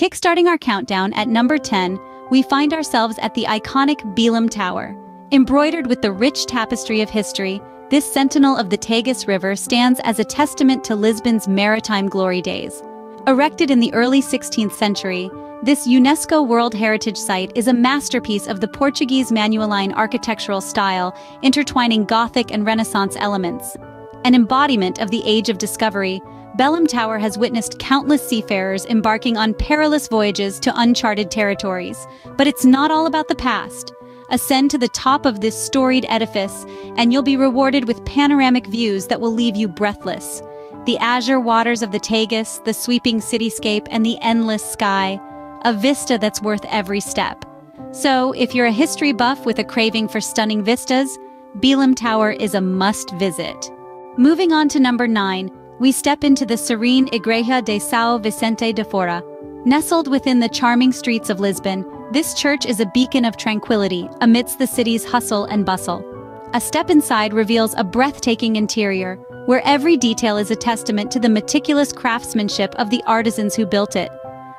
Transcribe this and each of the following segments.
Kickstarting our countdown at number 10, we find ourselves at the iconic Belém Tower. Embroidered with the rich tapestry of history, this sentinel of the Tagus River stands as a testament to Lisbon's maritime glory days. Erected in the early 16th century, this UNESCO World Heritage Site is a masterpiece of the Portuguese Manueline architectural style, intertwining Gothic and Renaissance elements. An embodiment of the Age of Discovery, Belém Tower has witnessed countless seafarers embarking on perilous voyages to uncharted territories. But it's not all about the past. Ascend to the top of this storied edifice, and you'll be rewarded with panoramic views that will leave you breathless. The azure waters of the Tagus, the sweeping cityscape, and the endless sky. A vista that's worth every step. So, if you're a history buff with a craving for stunning vistas, Belém Tower is a must visit. Moving on to number 9, we step into the serene Igreja de São Vicente de Fora. Nestled within the charming streets of Lisbon, this church is a beacon of tranquility amidst the city's hustle and bustle. A step inside reveals a breathtaking interior, where every detail is a testament to the meticulous craftsmanship of the artisans who built it.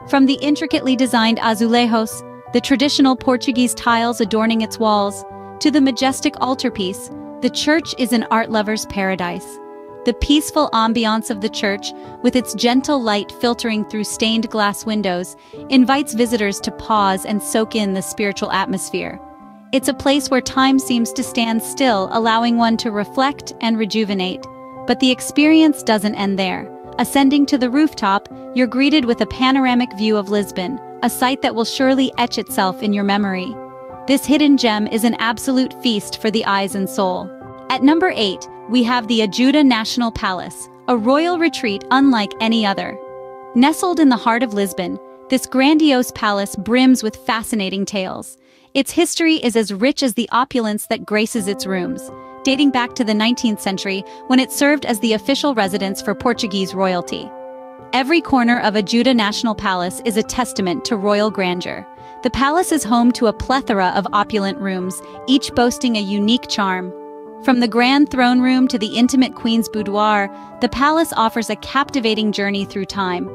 From the intricately designed azulejos, the traditional Portuguese tiles adorning its walls, to the majestic altarpiece, the church is an art lover's paradise. The peaceful ambiance of the church, with its gentle light filtering through stained glass windows, invites visitors to pause and soak in the spiritual atmosphere. It's a place where time seems to stand still, allowing one to reflect and rejuvenate. But the experience doesn't end there. Ascending to the rooftop, you're greeted with a panoramic view of Lisbon, a sight that will surely etch itself in your memory. This hidden gem is an absolute feast for the eyes and soul. At number 8, we have the Ajuda National Palace, a royal retreat unlike any other. Nestled in the heart of Lisbon, this grandiose palace brims with fascinating tales. Its history is as rich as the opulence that graces its rooms, dating back to the 19th century when it served as the official residence for Portuguese royalty. Every corner of Ajuda National Palace is a testament to royal grandeur. The palace is home to a plethora of opulent rooms, each boasting a unique charm, from the grand throne room to the intimate queen's boudoir, the palace offers a captivating journey through time.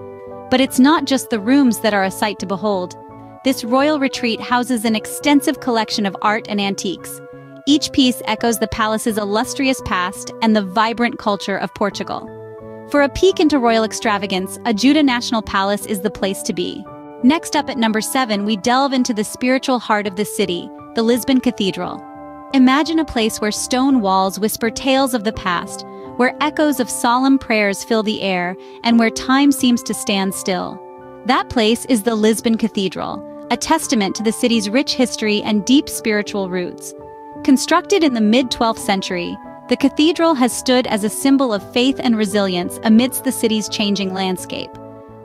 But it's not just the rooms that are a sight to behold. This royal retreat houses an extensive collection of art and antiques. Each piece echoes the palace's illustrious past and the vibrant culture of Portugal. For a peek into royal extravagance, Ajuda National Palace is the place to be. Next up at number 7, we delve into the spiritual heart of the city, the Lisbon Cathedral. Imagine a place where stone walls whisper tales of the past, where echoes of solemn prayers fill the air, and where time seems to stand still. That place is the Lisbon Cathedral, a testament to the city's rich history and deep spiritual roots. Constructed in the mid-12th century, the cathedral has stood as a symbol of faith and resilience amidst the city's changing landscape.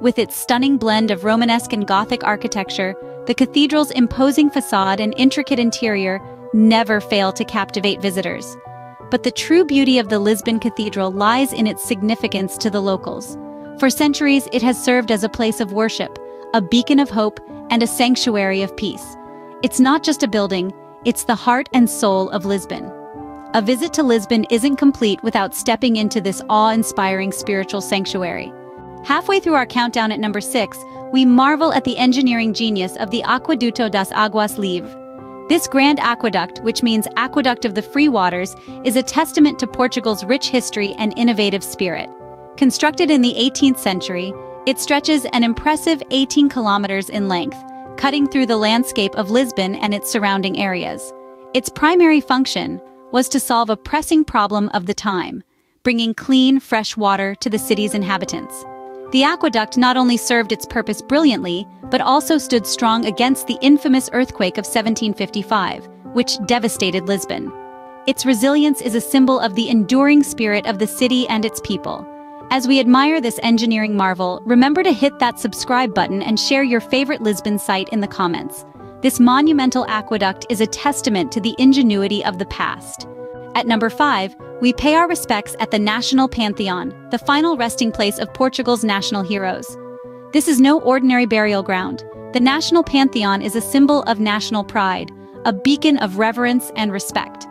With its stunning blend of Romanesque and Gothic architecture, the cathedral's imposing facade and intricate interior never fail to captivate visitors. But the true beauty of the Lisbon Cathedral lies in its significance to the locals. For centuries, it has served as a place of worship, a beacon of hope, and a sanctuary of peace. It's not just a building, it's the heart and soul of Lisbon. A visit to Lisbon isn't complete without stepping into this awe-inspiring spiritual sanctuary. Halfway through our countdown at number 6, we marvel at the engineering genius of the Aqueduto das Águas Livres, this grand aqueduct, which means aqueduct of the free waters, is a testament to Portugal's rich history and innovative spirit. Constructed in the 18th century, it stretches an impressive 18 kilometers in length, cutting through the landscape of Lisbon and its surrounding areas. Its primary function was to solve a pressing problem of the time, bringing clean, fresh water to the city's inhabitants. The aqueduct not only served its purpose brilliantly, but also stood strong against the infamous earthquake of 1755, which devastated Lisbon. Its resilience is a symbol of the enduring spirit of the city and its people. As we admire this engineering marvel, remember to hit that subscribe button and share your favorite Lisbon site in the comments. This monumental aqueduct is a testament to the ingenuity of the past. At number 5, we pay our respects at the National Pantheon, the final resting place of Portugal's national heroes. This is no ordinary burial ground. The National Pantheon is a symbol of national pride, a beacon of reverence and respect.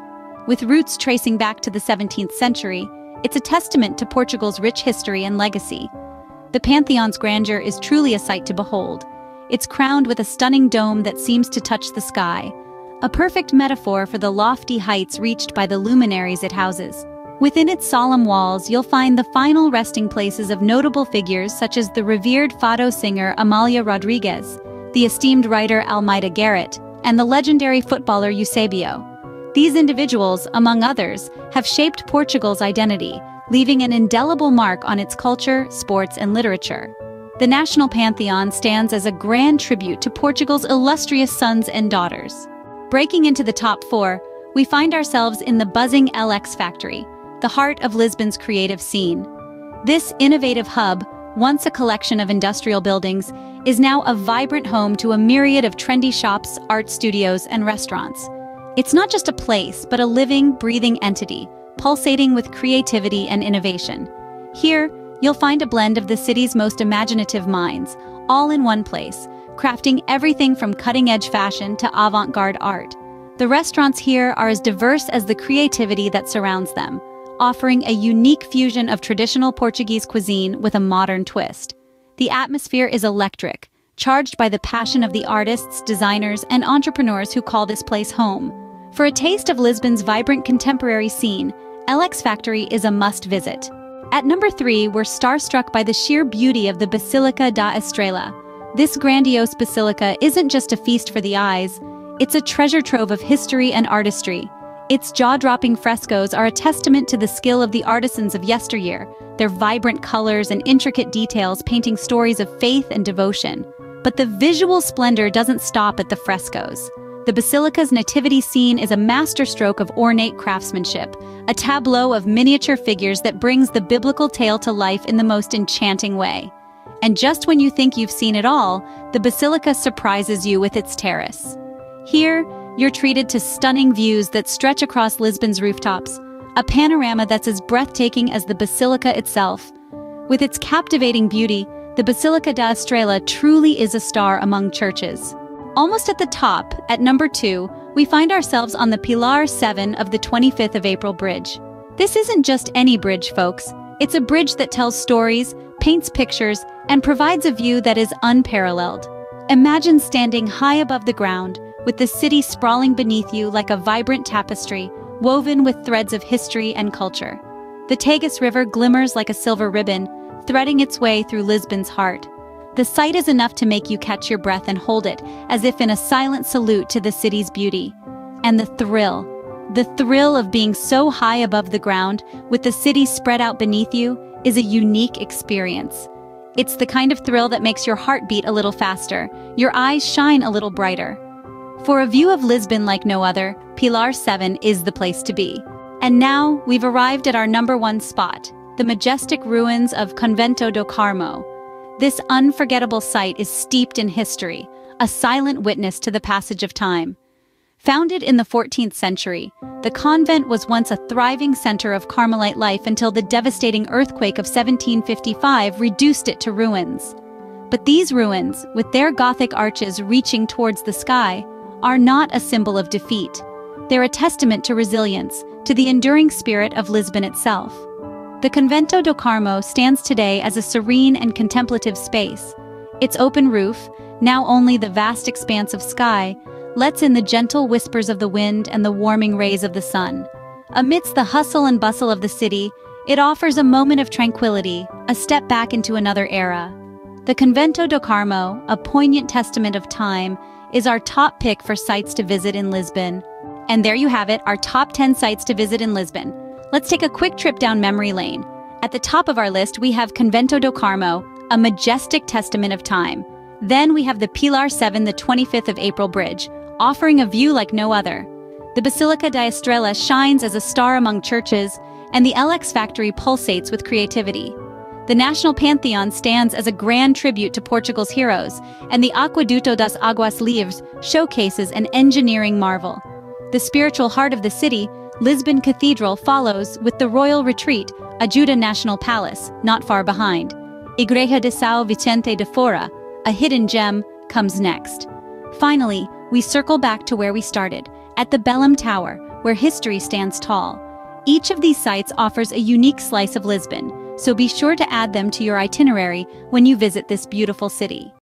With roots tracing back to the 17th century, it's a testament to Portugal's rich history and legacy. The Pantheon's grandeur is truly a sight to behold, It's crowned with a stunning dome that seems to touch the sky, a perfect metaphor for the lofty heights reached by the luminaries it houses. Within its solemn walls, you'll find the final resting places of notable figures such as the revered fado singer Amalia Rodrigues, the esteemed writer Almeida Garrett, and the legendary footballer Eusebio. These individuals, among others, have shaped Portugal's identity, leaving an indelible mark on its culture, sports, and literature. The National Pantheon stands as a grand tribute to Portugal's illustrious sons and daughters. Breaking into the top four, we find ourselves in the buzzing LX Factory, the heart of Lisbon's creative scene. This innovative hub, once a collection of industrial buildings, is now a vibrant home to a myriad of trendy shops, art studios, and restaurants. It's not just a place, but a living, breathing entity, pulsating with creativity and innovation. Here, you'll find a blend of the city's most imaginative minds, all in one place, crafting everything from cutting-edge fashion to avant-garde art. The restaurants here are as diverse as the creativity that surrounds them, offering a unique fusion of traditional Portuguese cuisine with a modern twist. The atmosphere is electric, charged by the passion of the artists, designers, and entrepreneurs who call this place home. For a taste of Lisbon's vibrant contemporary scene, LX Factory is a must-visit. At number 3, we're starstruck by the sheer beauty of the Basílica da Estrela. This grandiose basilica isn't just a feast for the eyes, it's a treasure trove of history and artistry. Its jaw-dropping frescoes are a testament to the skill of the artisans of yesteryear, their vibrant colors and intricate details painting stories of faith and devotion. But the visual splendor doesn't stop at the frescoes. The basilica's nativity scene is a masterstroke of ornate craftsmanship, a tableau of miniature figures that brings the biblical tale to life in the most enchanting way. And just when you think you've seen it all, the basilica surprises you with its terrace. Here, you're treated to stunning views that stretch across Lisbon's rooftops, a panorama that's as breathtaking as the basilica itself. With its captivating beauty, the Basilica da Estrela truly is a star among churches. Almost at the top, at number 2, we find ourselves on the Pilar 7 of the 25th of April Bridge. This isn't just any bridge, folks. It's a bridge that tells stories, paints pictures, and provides a view that is unparalleled. Imagine standing high above the ground, with the city sprawling beneath you like a vibrant tapestry, woven with threads of history and culture. The Tagus River glimmers like a silver ribbon, threading its way through Lisbon's heart. The sight is enough to make you catch your breath and hold it, as if in a silent salute to the city's beauty. And the thrill, the thrill of being so high above the ground, with the city spread out beneath you, is a unique experience. It's the kind of thrill that makes your heart beat a little faster, your eyes shine a little brighter, for a view of Lisbon like no other, Pilar 7 is the place to be. And now, we've arrived at our number one spot, the majestic ruins of Convento do Carmo. This unforgettable site is steeped in history, a silent witness to the passage of time. Founded in the 14th century, the convent was once a thriving center of Carmelite life until the devastating earthquake of 1755 reduced it to ruins. But these ruins, with their Gothic arches reaching towards the sky, are not a symbol of defeat. They're a testament to resilience, to the enduring spirit of Lisbon itself. The Convento do Carmo stands today as a serene and contemplative space. Its open roof, now only the vast expanse of sky, lets in the gentle whispers of the wind and the warming rays of the sun. Amidst the hustle and bustle of the city, it offers a moment of tranquility, a step back into another era. The Convento do Carmo, a poignant testament of time, is our top pick for sites to visit in Lisbon. And there you have it, our top 10 sites to visit in Lisbon. Let's take a quick trip down memory lane. At the top of our list, we have Convento do Carmo, a majestic testament of time. Then we have the Pilar 7, the 25th of April Bridge, offering a view like no other. The Basilica da Estrela shines as a star among churches, and the LX factory pulsates with creativity. The National Pantheon stands as a grand tribute to Portugal's heroes, and the Aqueduto das Águas Livres showcases an engineering marvel. The spiritual heart of the city, Lisbon Cathedral follows with the royal retreat, Ajuda National Palace, not far behind. Igreja de São Vicente de Fora, a hidden gem, comes next. Finally, we circle back to where we started, at the Belém Tower, where history stands tall. Each of these sites offers a unique slice of Lisbon, so be sure to add them to your itinerary when you visit this beautiful city.